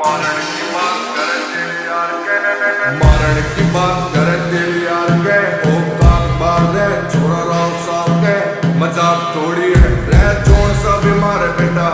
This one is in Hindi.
मारण की बात करे तेरे यार के मारण की बात करे के ओ काक बार रे छोरा राव साहब के, मज़ाक थोड़ी है। रे छोड़ सब मारे, बेटा